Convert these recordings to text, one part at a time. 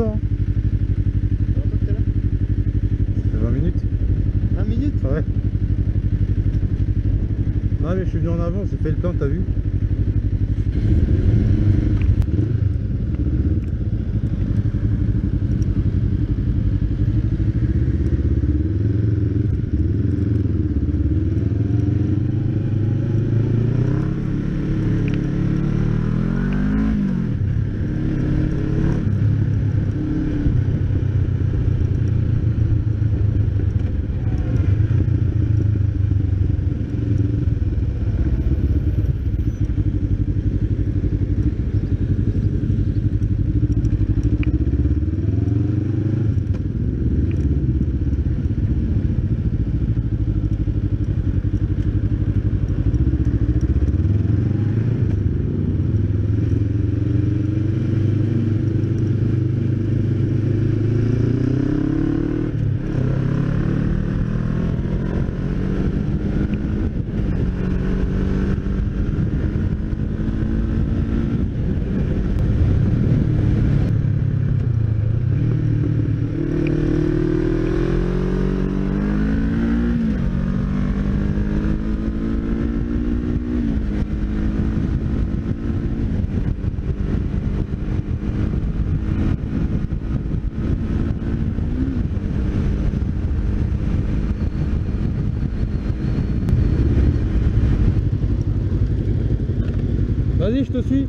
longtemps. Hein. Ça fait 20 minutes. 20 minutes Ouais. Non mais je suis venu en avant, j'ai fait le plein, t'as vu je te suis.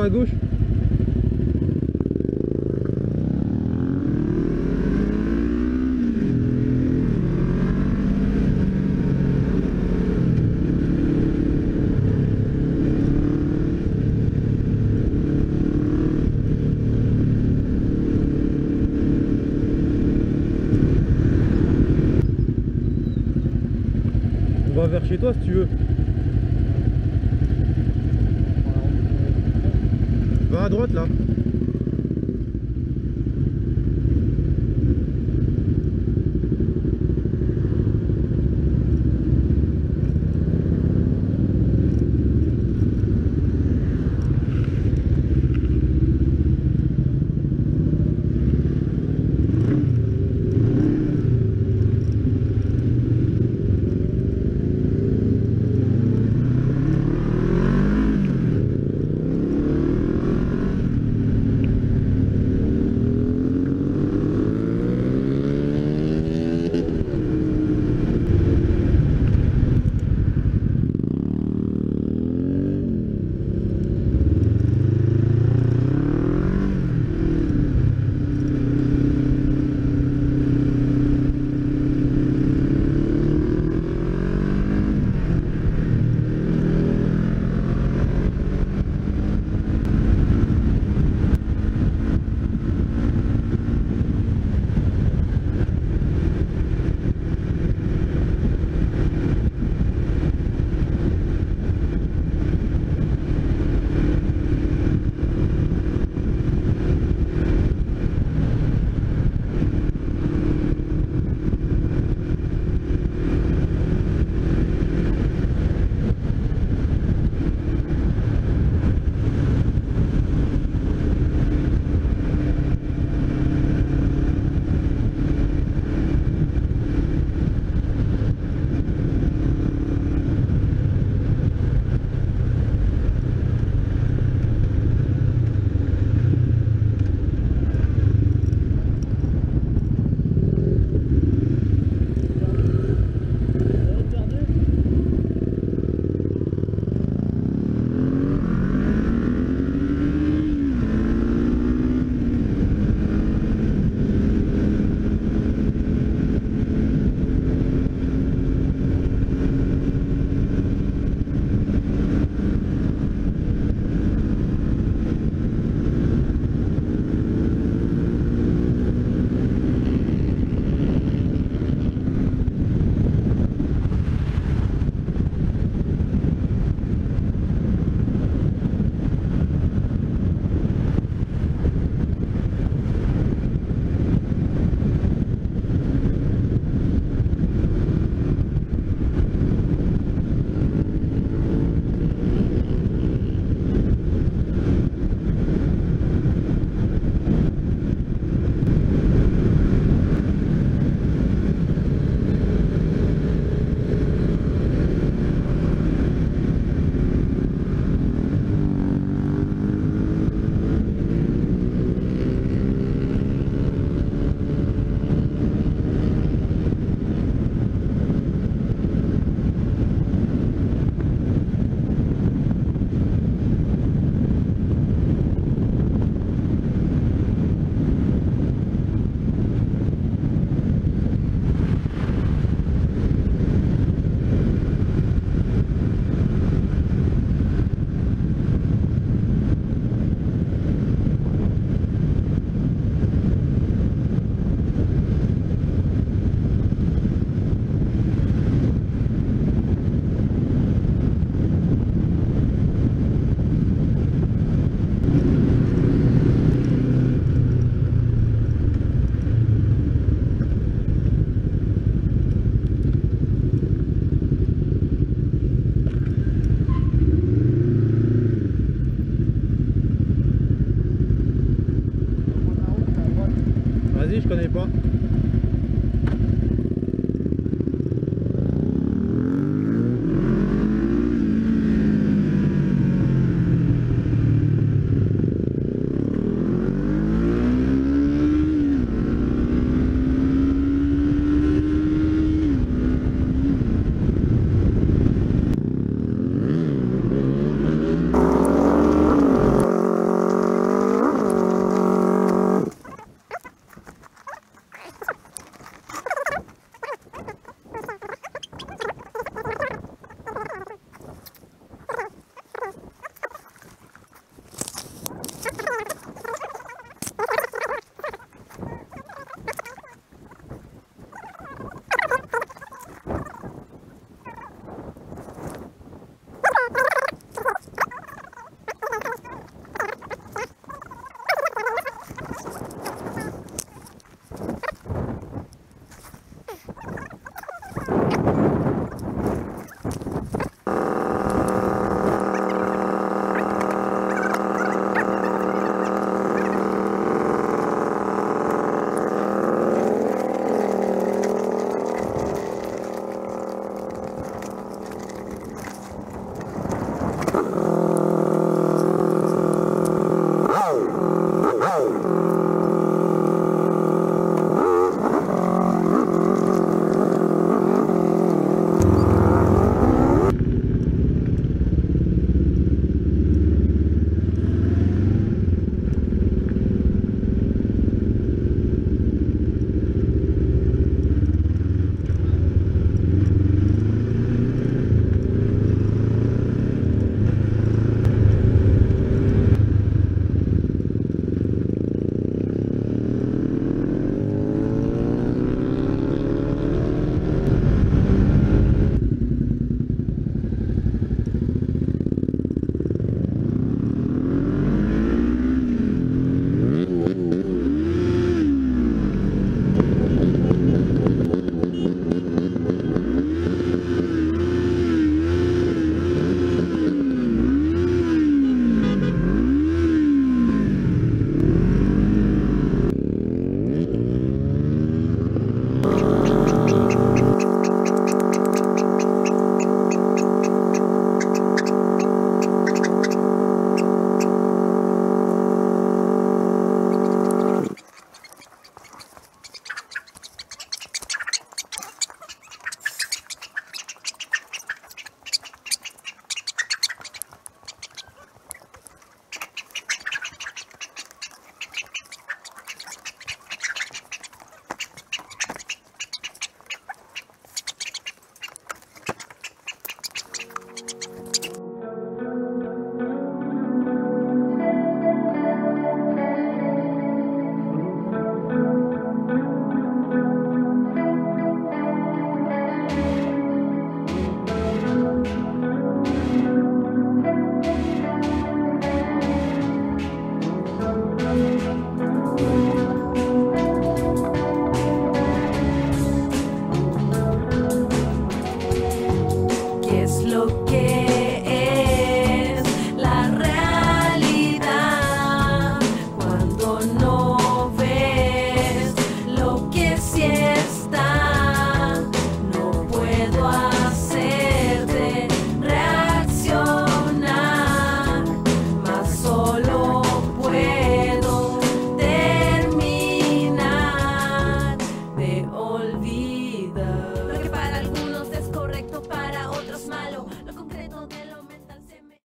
À gauche. On va vers chez toi si tu veux. Droite là.